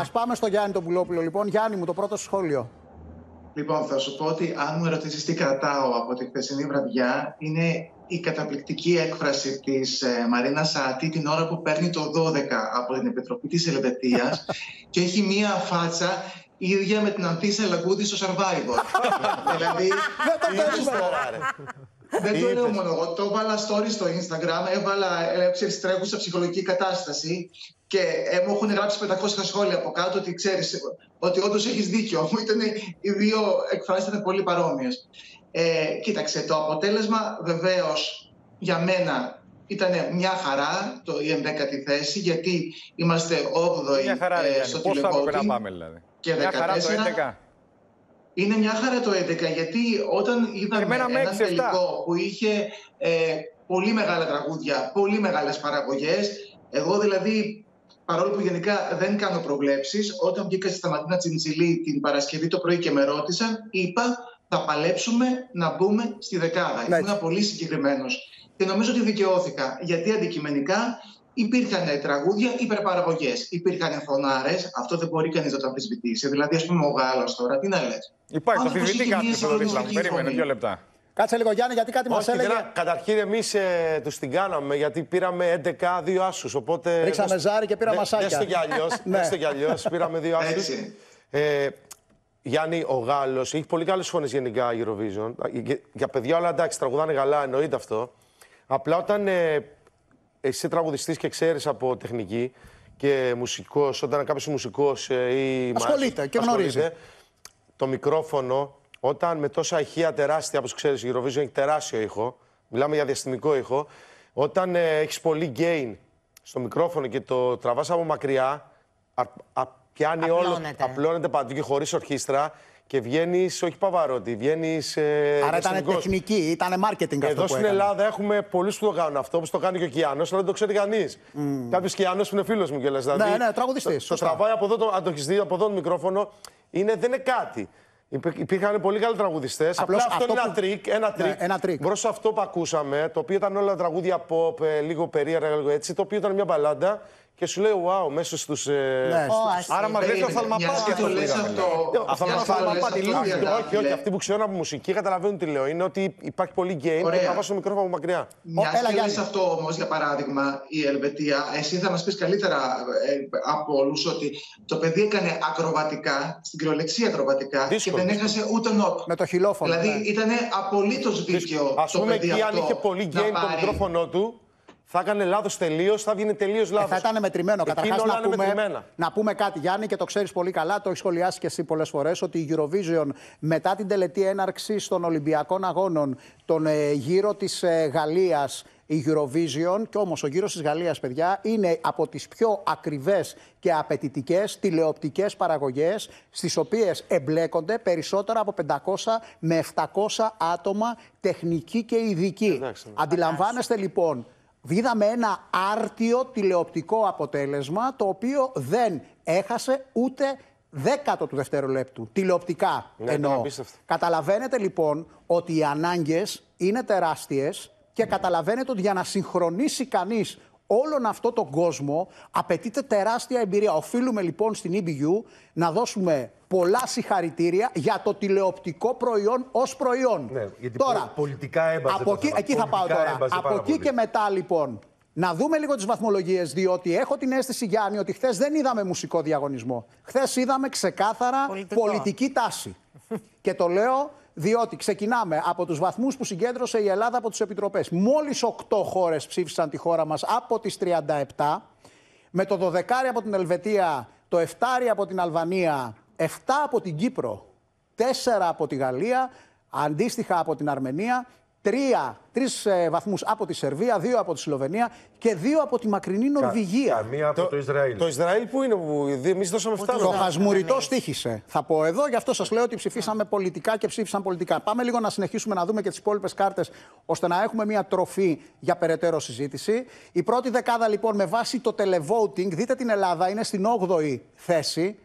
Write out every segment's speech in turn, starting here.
Α πάμε στο Γιάννη τον Πουλόπουλο, λοιπόν. Γιάννη μου, το πρώτο σχόλιο. Λοιπόν, θα σου πω ότι αν μου ερωτήσεις τι κρατάω από τη χθεσινή βραδιά, είναι η καταπληκτική έκφραση της ε, Μαρίνας Σαατή την ώρα που παίρνει το 12 από την Επιτροπή της Ελβετίας και έχει μία φάτσα ίδια με την Ανθίσα Λαγκούδη στο Survivor. δηλαδή, δεν το λέω μόνο εγώ. Το έβαλα story στο Instagram, έβαλα ε, τρέχουσα ψυχολογική κατάσταση και ε, μου έχουν γράψει 500 σχόλια από κάτω ότι ξέρεις ότι όντως έχεις δίκιο. Μου ήταν οι δύο εκφράσεις ήταν πολύ παρόμοιες. Ε, κοίταξε, το αποτέλεσμα βεβαίως για μένα ήταν μια χαρά το η 11η θέση, γιατί είμαστε 8η μια χαρά, ε, στο Πώς θα να πάμε, δηλαδή. Και μια 14, χαρά το 11. Είναι μια χαρά το 11, γιατί όταν είδαμε ένα τελικό που είχε ε, πολύ μεγάλα τραγούδια, πολύ μεγάλες παραγωγές, εγώ δηλαδή παρόλο που γενικά δεν κάνω προβλέψεις, όταν βγήκα στη Σταματίνα Τσιντσιλή την Παρασκευή το πρωί και με ρώτησαν, είπα θα παλέψουμε να μπούμε στη δεκάδα. Ναι. Ήμουν πολύ συγκεκριμένος. Και νομίζω ότι δικαιώθηκα. Γιατί αντικειμενικά υπήρχαν τραγούδια, υπερπαραγωγέ. Υπήρχαν φωνάρες. Αυτό δεν μπορεί κανείς να το αμφισβητήσει. Δηλαδή, ας πούμε, ο Γάλλος τώρα, τι να λες. Υπάρχει, το αμφισβητεί κάποιο εδώ δίπλα μου. Περίμενε δύο λεπτά. Κάτσε λίγο Γιάννη, γιατί κάτι μας έλεγε; Καταρχήν, εμείς ε, τους την κάναμε γιατί πήραμε 11 δύο άσους. Οπότε. Ρίξαμε ζάρι και πήραμε μασάκια. Δεν στο κι αλλιώς. Πήραμε δύο άσους. Ε, Γιάννη, ο Γάλλος έχει πολύ καλές φωνές γενικά Eurovision. Για παιδιά όλα εντάξει, τραγουδάνε καλά, εννοείται αυτό. Απλά όταν ε, εσύ είσαι τραγουδιστής και ξέρεις από τεχνική και μουσικός, όταν κάποιος μουσικός ε, ή. Ασχολείται και γνωρίζει. Το μικρόφωνο, όταν με τόσα ηχεία τεράστια, όπως ξέρεις, η Eurovision έχει τεράστιο ήχο. Μιλάμε για διαστημικό ήχο. Όταν ε, έχεις πολύ gain στο μικρόφωνο και το τραβάς από μακριά, πιάνει όλο, απλώνεται παντού και χωρίς ορχήστρα και βγαίνεις, όχι παβαρότη, βγαίνεις. Ε, Άρα ήταν τεχνική, ήταν marketing αυτό. Εδώ στην Ελλάδα έχουμε πολλούς που το κάνουν αυτό, όπως το κάνει και ο Κιάνος, αλλά δεν το ξέρει κανείς. Mm. Κάποιος Κιάνος που είναι φίλος μου κιόλας. Δηλαδή, ναι, ναι, τραγουδιστής. Το, το τραβάει από εδώ, το, αν το έχεις δει από εδώ το μικρόφωνο, είναι, δεν είναι κάτι. Υπήρχαν πολύ καλοί τραγουδιστές. Απλά αυτό, είναι ένα τρίκ. Ένα τρίκ. Ναι, ένα τρίκ. Μπρος σε αυτό που ακούσαμε, το οποίο ήταν όλα τραγούδια pop, ε, λίγο περίεργα, λίγο έτσι, το οποίο ήταν μια μπαλάντα και σου λέει wow, μέσα στους. Ε... Ναι, Άρα μας λέει οφθαλμαπάτη αυτό που Αυτό οφθαλμαπάτη. Όχι, όχι. Αυτοί που ξέρουν από μουσική καταλαβαίνουν τι λέω. Είναι ότι υπάρχει πολύ game και θα βάζω το μικρόφωνο από μακριά. Μια και λες αυτό όμως, για παράδειγμα, η Ελβετία, εσύ θα μας πεις καλύτερα ε, από όλους ότι το παιδί έκανε ακροβατικά, στην κυριολεξία ακροβατικά και δεν έχασε ούτε νότ. Με το χιλόφωνο. Δηλαδή ναι. ήταν απολύτως δίκαιο. Α πούμε εκεί αν είχε πολύ game το μικρόφωνο του, θα έκανε λάθος τελείως, θα βγει τελείως λάθος. Ε, θα ήταν μετρημένο. Καταρχάς, να, πούμε, να πούμε κάτι, Γιάννη, και το ξέρεις πολύ καλά, το έχεις σχολιάσει και εσύ πολλές φορές, ότι η Eurovision μετά την τελετή έναρξη των Ολυμπιακών Αγώνων, τον ε, γύρο της ε, Γαλλίας, η Eurovision, και όμως ο γύρος της Γαλλίας, παιδιά, είναι από τις πιο ακριβές και απαιτητικές τηλεοπτικές παραγωγές, στις οποίες εμπλέκονται περισσότερα από 500 με 700 άτομα τεχνικοί και ειδικοί. Αντιλαμβάνεστε λοιπόν Βίδαμε ένα άρτιο τηλεοπτικό αποτέλεσμα το οποίο δεν έχασε ούτε δέκατο του δευτερολέπτου. Τηλεοπτικά ναι, εννοώ. Καταλαβαίνετε λοιπόν ότι οι ανάγκες είναι τεράστιες και καταλαβαίνετε ότι για να συγχρονίσει κανείς όλον αυτό τον κόσμο απαιτείται τεράστια εμπειρία. Οφείλουμε λοιπόν στην EBU να δώσουμε πολλά συγχαρητήρια για το τηλεοπτικό προϊόν ως προϊόν. Ναι, γιατί τώρα, πολιτικά έμπαζε. Από εκεί, εκεί θα πάω τώρα. Από εκεί και μετά λοιπόν να δούμε λίγο τις βαθμολογίες, διότι έχω την αίσθηση, Γιάννη, ότι χθες δεν είδαμε μουσικό διαγωνισμό. Χθες είδαμε ξεκάθαρα πολιτική τάση. και το λέω διότι ξεκινάμε από τους βαθμούς που συγκέντρωσε η Ελλάδα από τις επιτροπές. Μόλις 8 χώρες ψήφισαν τη χώρα μας από τις 37, με το 12 από την Ελβετία, το 7 από την Αλβανία, 7 από την Κύπρο, 4 από τη Γαλλία, αντίστοιχα από την Αρμενία τρία, τρεις ε, βαθμούς από τη Σερβία, δύο από τη Σλοβενία και δύο από τη μακρινή Νορβηγία. Καμία από το, το, Ισραήλ. Το Ισραήλ που είναι, που εμείς δώσαμε αυτά. Το χασμουριτός στήχησε. Θα πω εδώ, γι' αυτό σας λέω ότι ψηφίσαμε πολιτικά και ψήφισαν πολιτικά. Πάμε λίγο να συνεχίσουμε να δούμε και τις υπόλοιπες κάρτες, ώστε να έχουμε μια τροφή για περαιτέρω συζήτηση. Η πρώτη δεκάδα λοιπόν με βάση το televoting, δείτε την Ελλάδα, είναι στην 8η θέση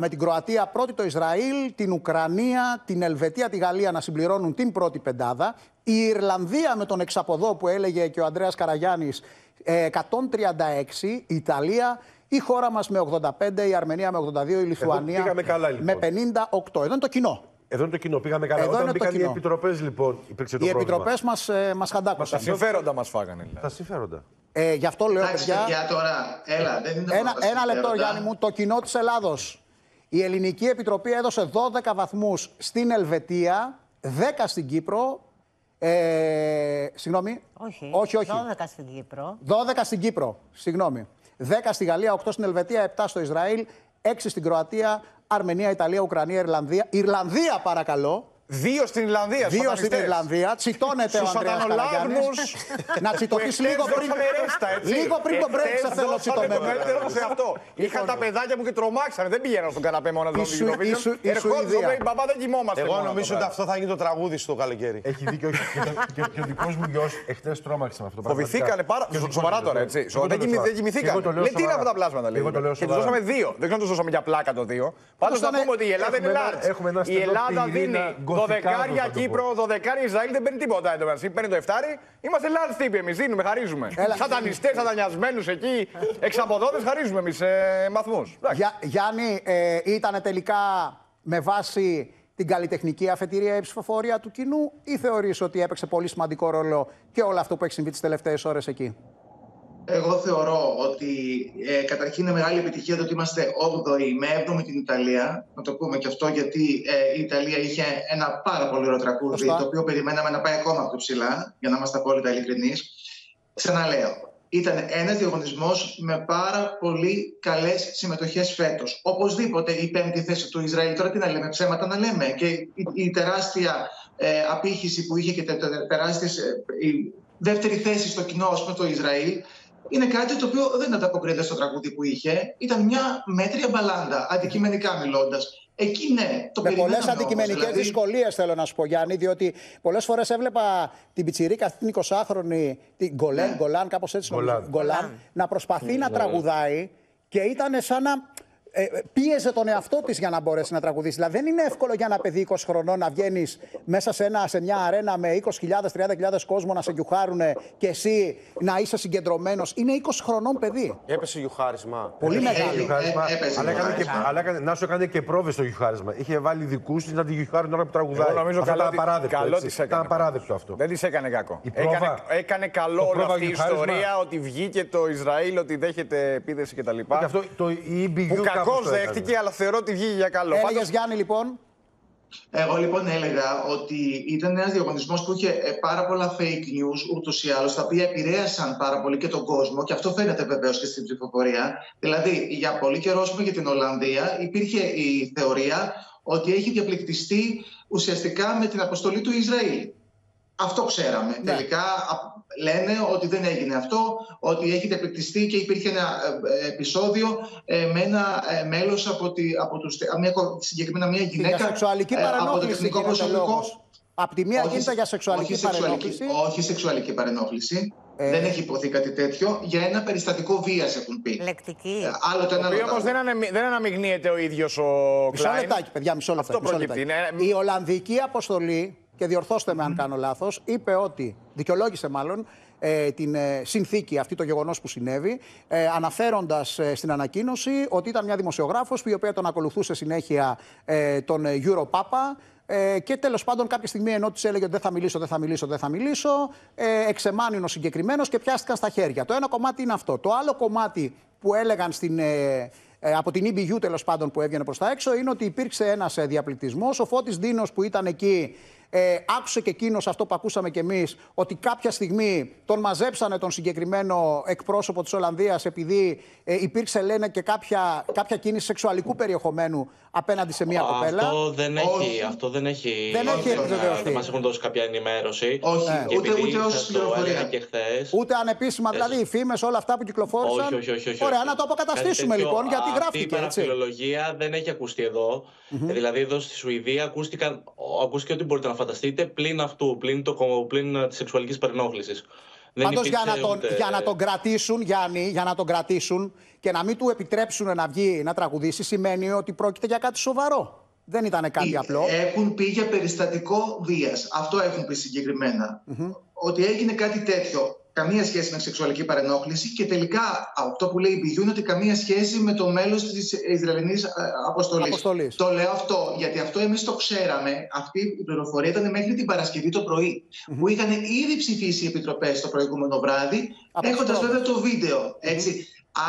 με την Κροατία πρώτη το Ισραήλ, την Ουκρανία, την Ελβετία, τη Γαλλία να συμπληρώνουν την πρώτη πεντάδα. Η Ιρλανδία με τον εξαποδό που έλεγε και ο Ανδρέας Καραγιάννης 136, η Ιταλία, Η χώρα μας με 85, η Αρμενία με 82, η Λιθουανία καλά, λοιπόν. με 58. Εδώ είναι το κοινό. Εδώ είναι το κοινό. Πήγαμε καλά. Εδώ Όταν μπήκαν οι επιτροπές, λοιπόν, υπήρξε το οι πρόβλημα. Οι επιτροπές μας ε, μας χαντάκωσαν. Τα συμφέροντα μας φάγανε. Δηλαδή. Τα συμφέροντα. Ε, γι' αυτό λέω. Εντάξει, παιδιά, τώρα, έλα, δεν είναι ένα, ένα λεπτό, Γιάννη μου. Το κοινό της Ελλάδος. Η Ελληνική Επιτροπή έδωσε 12 βαθμούς στην Ελβετία, 10 στην Κύπρο. Ε, συγγνώμη. Όχι, όχι, όχι. 12 στην Κύπρο. 12 στην Κύπρο, συγγνώμη. 10 στη Γαλλία, 8 στην Ελβετία, 7 στο Ισραήλ, 6 στην Κροατία, Αρμενία, Ιταλία, Ουκρανία, Ιρλανδία. Ιρλανδία, παρακαλώ. Δύο στην Ιρλανδία. Δύο στην Ιρλανδία. Τσιτώνεται ο Ανδρέας Καραγιάννης. Να τσιτωθείς λίγο πριν, λίγο πριν τον break σε θέλω τσιτωμένο. σε αυτό. Είχα τα παιδάκια μου και τρομάξανε. Δεν πηγαίνω στον καναπέ μόνο να δω Ερχόντουσαν, λέει μπαμπά δεν κοιμόμαστε. Εγώ νομίζω ότι αυτό θα γίνει το τραγούδι στο καλοκαίρι. Έχει δίκιο. Και ο δικός μου γιος εχθές τρόμαξε με αυτό. Φοβηθήκανε πάρα. Σοβαρά τώρα, έτσι. Δεν κοιμηθήκανε. Λέει τι είναι αυτά τα πλάσματα. Και τους δώσαμε δύο. Δεν ξέρω να τους δώσαμε για πλάκα το δύο. Πάντως να πούμε ότι η Ελλάδα είναι large. Η Ελλάδα δίνει Δωδεκάρια Κύπρο, δωδεκάρια Ισραήλ δεν παίρνει τίποτα εντωμεταξύ. Παίρνει το εφτάρι. Είμαστε large τύποι εμείς. Δίνουμε, χαρίζουμε. Σατανιστές, σατανιασμένους εκεί, εξαποδότε, χαρίζουμε εμείς ε, βαθμούς. Γιάννη, ε, ήταν τελικά με βάση την καλλιτεχνική αφετηρία η ψηφοφορία του κοινού ή θεωρείς ότι έπαιξε πολύ σημαντικό ρόλο και όλο αυτό που έχει συμβεί τις τελευταίες ώρες εκεί; Εγώ θεωρώ ότι ε, καταρχήν είναι μεγάλη επιτυχία το ότι είμαστε 8η με 7η την Ιταλία. Να το πούμε και αυτό γιατί ε, η Ιταλία είχε ένα πάρα πολύ ωραίο τραγούδι το οποίο περιμέναμε να πάει ακόμα πιο ψηλά για να είμαστε απόλυτα ειλικρινείς. Ξαναλέω, ήταν ένας διαγωνισμός με πάρα πολύ καλές συμμετοχές φέτος. Οπωσδήποτε η πέμπτη θέση του Ισραήλ, τώρα τι να λέμε, ψέματα να λέμε. Και η, τεράστια ε, απήχηση που είχε και τεράστιες, ε, η δεύτερη θέση στο κοινό, ας πούμε, το Ισραήλ, είναι κάτι το οποίο δεν ανταποκρίνεται στο τραγούδι που είχε. Ήταν μια μέτρια μπαλάντα, αντικειμενικά μιλώντας. Εκεί ναι, το Με πολλές αντικειμενικές δηλαδή... δυσκολίες θέλω να σου πω, Γιάννη, διότι πολλές φορές έβλεπα την πιτσιρίκα αυτή την 20χρονη, την Γκολέν, ναι. Γκολάν, κάπως έτσι, Γκολάν, να προσπαθεί να τραγουδάει και ήταν σαν να ε, πίεζε τον εαυτό της για να μπορέσει να τραγουδήσει. Δηλαδή δεν είναι εύκολο για ένα παιδί 20 χρονών να βγαίνεις μέσα σε, ένα, σε μια αρένα με 20.000-30.000 κόσμο να σε γιουχάρουν και εσύ να είσαι συγκεντρωμένος. Είναι 20 χρονών παιδί. Έπεσε γιουχάρισμα. Πολύ μεγάλο. Γιουχάρισμα, αλλά, έκανε και, αλλά έκανε, να σου έκανε και πρόβες το γιουχάρισμα. Είχε βάλει δικούς της να τη γιουχάρουν ώρα που τραγουδάει. Εγώ νομίζω αυτό ήταν απαράδεκτο. Καλό της έκανε. Ήταν απαράδεκτο αυτό. Δεν της έκανε κακό. Έκανε, έκανε καλό όλη αυτή η ιστορία ότι βγήκε το Ισραήλ, ότι δέχεται επίδεση κτλ. Αυτό το EBU κακώ δέχτηκε, αλλά θεωρώ ότι βγήκε για καλό. Έλεγες Πάντως... Γιάννη, λοιπόν; Εγώ λοιπόν έλεγα ότι ήταν ένας διαγωνισμός που είχε ε, πάρα πολλά fake news ούτως ή άλλως, τα οποία επηρέασαν πάρα πολύ και τον κόσμο και αυτό φαίνεται βεβαίως και στην ψηφοφορία. Δηλαδή, για πολύ καιρό, πούμε, για την Ολλανδία, υπήρχε η θεωρία ότι έχει διαπληκτιστεί ουσιαστικά με την αποστολή του Ισραήλ. Αυτό ξέραμε. Ναι. Τελικά λένε ότι δεν έγινε αυτό, ότι έχει τεπληκτιστεί και υπήρχε ένα ε, επεισόδιο ε, με ένα ε, μέλος από, τη, από τους, μια, συγκεκριμένα μια γυναίκα για σεξουαλική από το τεχνικό προσωπικό. Από τη μία γίνεται για σεξουαλική όχι παρενόχληση. όχι σεξουαλική παρενόχληση. Ε... Δεν έχει υποθεί κάτι τέτοιο. Για ένα περιστατικό βίας έχουν πει. Λεκτική. Ε, άλλο το ένα όμω δεν, αναμει... δεν αναμειγνύεται ο ίδιος ο Μισό λεπτάκι, παιδιά, μισό λεπτάκι. Αυτό μισό Η Ολλανδική αποστολή και διορθώστε με αν κάνω λάθος, είπε ότι, δικαιολόγησε μάλλον, ε, την ε, συνθήκη αυτή, το γεγονός που συνέβη, ε, αναφέροντας ε, στην ανακοίνωση ότι ήταν μια δημοσιογράφος η οποία τον ακολουθούσε συνέχεια ε, τον Europapa. Ε, και τέλος πάντων, κάποια στιγμή ενώ της έλεγε ότι δεν θα μιλήσω, δεν θα μιλήσω, δεν θα μιλήσω, ε, εξεμάνει ο συγκεκριμένος και πιάστηκαν στα χέρια. Το ένα κομμάτι είναι αυτό. Το άλλο κομμάτι που έλεγαν στην, ε, από την EBU τέλος πάντων που έβγαινε προς τα έξω είναι ότι υπήρξε ένας διαπληκτισμός. Ο Φώτης Δίνος που ήταν εκεί ε, άκουσε και εκείνος αυτό που ακούσαμε κι εμείς, ότι κάποια στιγμή τον μαζέψανε τον συγκεκριμένο εκπρόσωπο της Ολλανδίας, επειδή ε, υπήρξε, λένε, και κάποια, κάποια κίνηση σεξουαλικού περιεχομένου απέναντι σε μια κοπέλα. Αυτό δεν έχει. Αυτό δεν έχει. Δεν έχει επιβεβαιωθεί. Δεν μας έχουν δώσει κάποια ενημέρωση. Όχι, ναι. ούτε, ούτε ως πληροφορία. Και χθες, ούτε ανεπίσημα, δηλαδή οι φήμες, όλα αυτά που κυκλοφόρησαν. Όχι, όχι, όχι, όχι, Ωραία, να το αποκαταστήσουμε λοιπόν, γιατί γράφτηκε έτσι. Η φιλολογία δεν έχει ακουστεί εδώ. Δηλαδή εδώ στη Σουηδία ακούστηκε ότι μπορείτε να φανταστείτε πλην αυτού, πλην, το, πλην της σεξουαλικής παρενόχλησης. Πάντως για να, τον, για να τον κρατήσουν, Γιάννη, για να τον κρατήσουν και να μην του επιτρέψουν να βγει να τραγουδήσει, σημαίνει ότι πρόκειται για κάτι σοβαρό. Δεν ήταν κάτι απλό. Έχουν πει για περιστατικό βίας. Αυτό έχουν πει συγκεκριμένα. Ότι έγινε κάτι τέτοιο. Καμία σχέση με σεξουαλική παρενόχληση και τελικά αυτό που λέει η Μπιγιού είναι ότι καμία σχέση με το μέλος της Ισραηλινής αποστολής. Το λέω αυτό γιατί αυτό εμείς το ξέραμε. Αυτή η πληροφορία ήταν μέχρι την Παρασκευή το πρωί, mm-hmm. που είχαν ήδη ψηφίσει οι επιτροπές το προηγούμενο βράδυ, έχοντας βέβαια το βίντεο. Έτσι.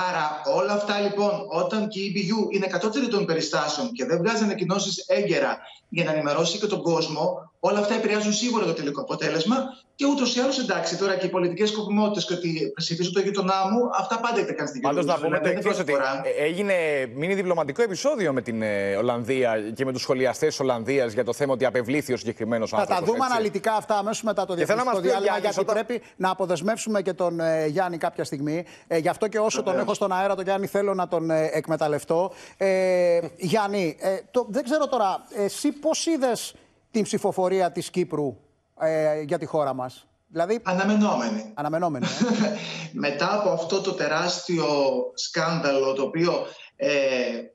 Άρα όλα αυτά λοιπόν όταν και η EBU είναι κατώτερη των περιστάσεων και δεν βγάζει ανακοινώσεις έγκαιρα για να ενημερώσει και τον κόσμο, όλα αυτά επηρεάζουν σίγουρα το τελικό αποτέλεσμα και ούτως ή άλλως εντάξει τώρα και οι πολιτικές σκοπιμότητες και ότι ψηφίζω το γείτονά μου, αυτά πάντα ήταν στην Πάντως να πούμε το ότι ε, έγινε μήνυ διπλωματικό επεισόδιο με την ε, Ολλανδία και με τους σχολιαστές τη Ολλανδίας για το θέμα ότι απευλήθη ο συγκεκριμένος άνθρωπο. Θα τα δούμε έτσι. αναλυτικά αυτά αμέσως μετά το διαφορετικό διάλειμμα, γιατί όταν... πρέπει να αποδεσμεύσουμε και τον ε, Γιάννη κάποια στιγμή. Ε, γι' αυτό και όσο τον έχω στον αέρα, τον Γιάννη θέλω να τον ε, εκμεταλλευτώ. Ε, Γιάννη, ε, το, δεν ξέρω τώρα, εσύ πώς είδες την ψηφοφορία της Κύπρου ε, για τη χώρα μας. Δηλαδή... Αναμενόμενη. Αναμενόμενη. Ε. Μετά από αυτό το τεράστιο σκάνδαλο το οποίο ε,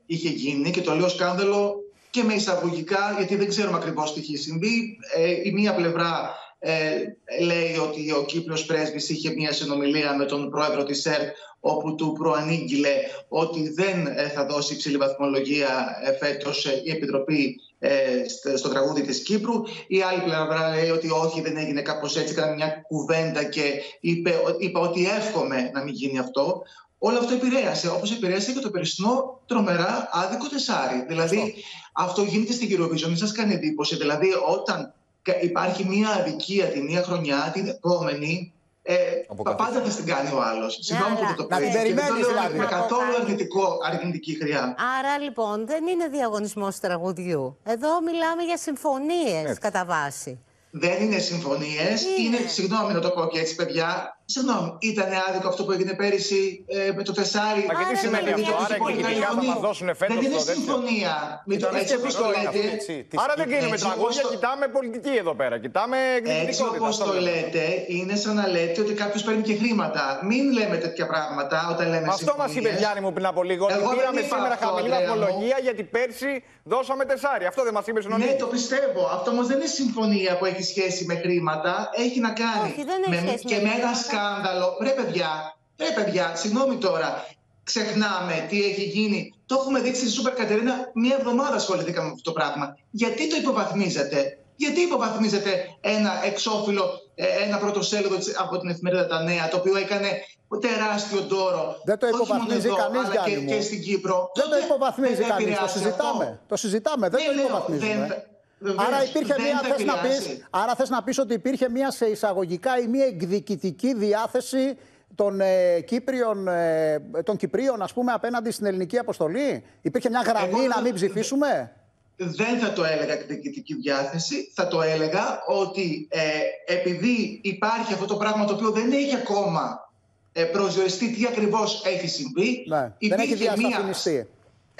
είχε γίνει και το λέω σκάνδαλο και με εισαγωγικά γιατί δεν ξέρουμε ακριβώς τι είχε συμβεί. Ε, η μία πλευρά ε, λέει ότι ο Κύπριος πρέσβης είχε μια συνομιλία με τον πρόεδρο της ΕΡΤ όπου του προανήγγειλε ότι δεν θα δώσει υψηλή βαθμολογία φέτος η Επιτροπή ε, στο τραγούδι της Κύπρου. Η άλλη πλευρά λέει ότι όχι δεν έγινε κάπως έτσι, έκανε μια κουβέντα και είπε, είπε ότι εύχομαι να μην γίνει αυτό. Όλο αυτό επηρέασε, όπως επηρέασε και το περσινό τρομερά άδικο τεσάρι. Δηλαδή αυτό γίνεται στην Eurovision, μην σας κάνει εντύπωση. Δηλαδή όταν υπάρχει μια αδικία τη μία χρονιά, την επόμενη ε, πάντα θα την κάνει ο άλλος. Συγγνώμη που το πεις. Να περιμένει δηλαδή. Με καθόλου αρνητικό, αρνητική χρειά. Άρα λοιπόν δεν είναι διαγωνισμός τραγουδιού. Εδώ μιλάμε για συμφωνίες κατά βάση. Δεν είναι συμφωνίες. Είναι... είναι, συγγνώμη να το πω και έτσι, παιδιά, Συγγνώμη, ήταν άδικο αυτό που έγινε πέρυσι ε, με το Τεσάρι. Μα και τι σημαίνει αυτό, άρα εκδικητικά θα μα δώσουν φέτος Δεν είναι συμφωνία. Με το έτσι όπως το λέτε. Άρα δεν κλείνουμε τραγούδια, κοιτάμε πολιτική εδώ πέρα. Κοιτάμε Έτσι όπως το λέτε, είναι σαν να λέτε ότι κάποιος παίρνει και χρήματα. Μην λέμε τέτοια πράγματα όταν λέμε Αυτό μα είπε Γιάννη μου πριν από λίγο. Ότι πήραμε σήμερα χαμηλή βαθμολογία γιατί πέρσι δώσαμε Τεσάρι. Αυτό δεν μας είπε στον Ναι, το πιστεύω. Αυτό όμως δεν είναι συμφωνία που έχει σχέση με χρήματα. Έχει να κάνει και με ένα σκάνδαλο. Ρε παιδιά, ρε παιδιά, συγγνώμη τώρα. Ξεχνάμε τι έχει γίνει. Το έχουμε δείξει στη Σούπερ Κατερίνα. Μία εβδομάδα ασχοληθήκαμε με αυτό το πράγμα. Γιατί το υποβαθμίζετε, γιατί υποβαθμίζετε ένα εξώφυλλο, ε, ένα πρωτοσέλιδο από την εφημερίδα Τα Νέα, το οποίο έκανε τεράστιο τόρο. Δεν το υποβαθμίζει κανείς, και, και στην Κύπρο. Δεν το υποβαθμίζει κανείς. Το συζητάμε. Το συζητάμε. Δεν το υποβαθμίζουμε. Άρα, υπήρχε μια, θες να πεις, άρα θες να πεις ότι υπήρχε μια σε εισαγωγικά ή μια εκδικητική διάθεση των, ε, Κύπριων, ε, των Κυπρίων ας πούμε απέναντι στην ελληνική αποστολή; Υπήρχε μια γραμμή να μην ψηφίσουμε; Δεν θα το έλεγα εκδικητική διάθεση. Θα το έλεγα ότι ε, επειδή υπάρχει αυτό το πράγμα το οποίο δεν έχει ακόμα ε, προσδιοριστεί τι ακριβώς έχει συμβεί. Ναι, δεν έχει διασταθμιστεί.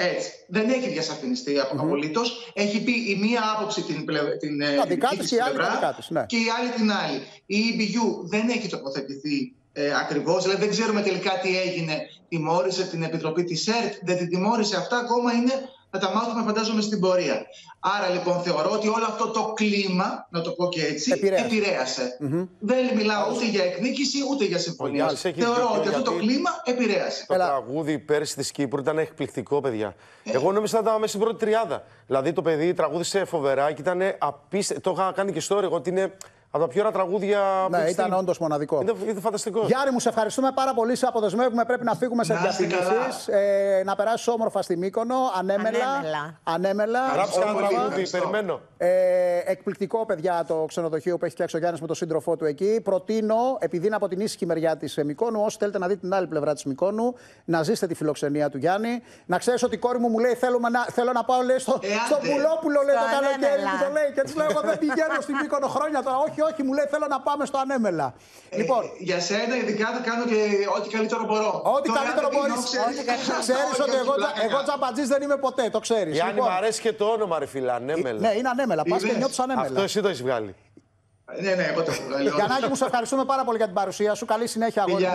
Έτσι. Δεν έχει διασαφινιστεί mm-hmm. απολύτως. Έχει πει η μία άποψη την, την ε, δικά της, η άλλη πλευρά ναι. και η άλλη την άλλη. Η EBU δεν έχει τοποθετηθεί ε, ακριβώς. Δηλαδή δεν ξέρουμε τελικά τι έγινε. Τιμώρησε την Επιτροπή της ΕΡΤ, δεν την τιμώρησε. Αυτά ακόμα είναι θα τα μάθουμε φαντάζομαι στην πορεία. Άρα λοιπόν θεωρώ ότι όλο αυτό το κλίμα, να το πω και έτσι, επηρέασε. επηρέασε. Mm-hmm. Δεν μιλάω ούτε για εκδίκηση ούτε για συμφωνία. Θεωρώ ότι αυτό το κλίμα επηρέασε. Το τραγούδι πέρσι της Κύπρου ήταν εκπληκτικό, παιδιά. Ε. Εγώ νόμιζα ότι ήταν μέσα στην πρώτη τριάδα. Δηλαδή το παιδί τραγούδισε φοβερά και ήταν απίστευτο. Το είχα κάνει και story ότι είναι από τα πιο ωραία τραγούδια Ναι, ήταν όντως μοναδικό. Είναι, φανταστικό. Γιάννη, μου σε ευχαριστούμε πάρα πολύ. Σε αποδεσμεύουμε. Πρέπει να φύγουμε σε διαφημίσει. Ε, να περάσεις όμορφα στη Μύκονο. Ανέμελα. Ανέμελα. Γράψε ένα τραγούδι, περιμένω. Ε, εκπληκτικό, παιδιά, το ξενοδοχείο που έχει φτιάξει ο Γιάννης με τον σύντροφό του εκεί. Προτείνω, επειδή είναι από την ήσυχη μεριά της Μυκόνου, όσοι θέλετε να δείτε την άλλη πλευρά της Μυκόνου, να ζήσετε τη φιλοξενία του Γιάννη. Να ξέρεις ότι η κόρη μου μου λέει: Θέλω να, θέλω να πάω λέει, στο, ε, στο πουλόπουλο λέει, το καλοκαίρι που το λέει. Και της λέω: Εγώ δεν πηγαίνω στη Μύκονο χρόνια τώρα. Όχι, όχι, όχι, μου λέει θέλω να πάμε στο ανέμελα. Ε, λοιπόν, για σένα ειδικά θα κάνω και ό,τι καλύτερο μπορώ. Ό,τι καλύτερο μπορείς. Ξέρεις ότι εγώ, εγώ τζαμπατζής δεν είμαι ποτέ, το ξέρεις. Γιάννη, λοιπόν, μου αρέσει και το όνομα, ρε φίλα, ανέμελα. Ναι, είναι ανέμελα. Πας και νιώθεις ανέμελα. Αυτό εσύ το έχεις βγάλει. Ναι, ναι, εγώ το έχω βγάλει. Γιαννάκη μου, σε ευχαριστούμε πάρα πολύ για την παρουσία σου. Καλή συνέχεια, αγόρι